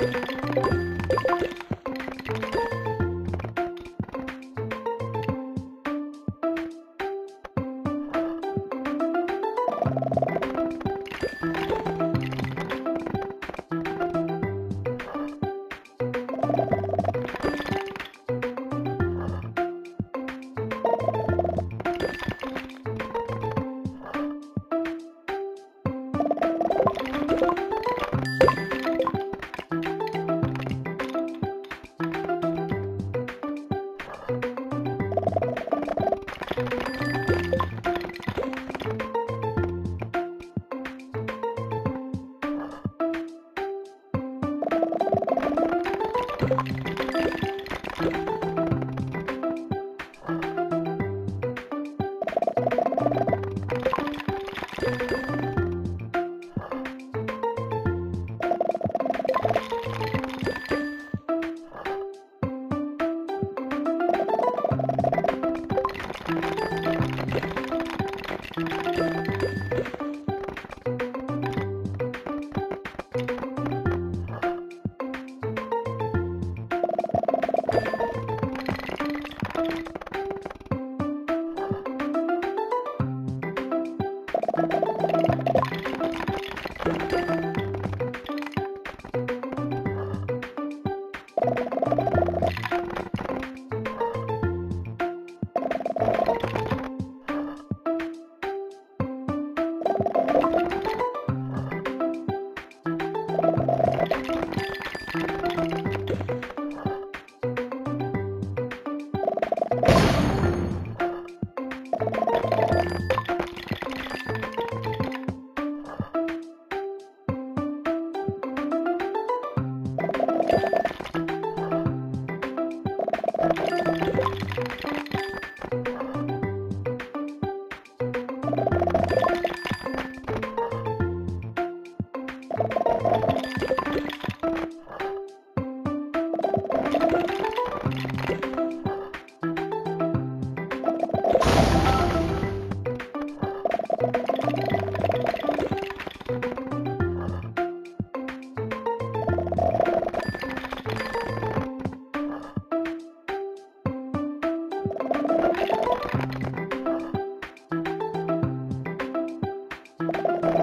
Thank you.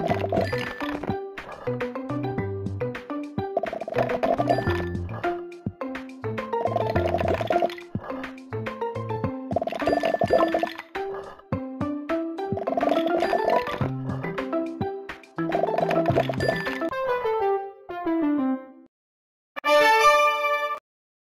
you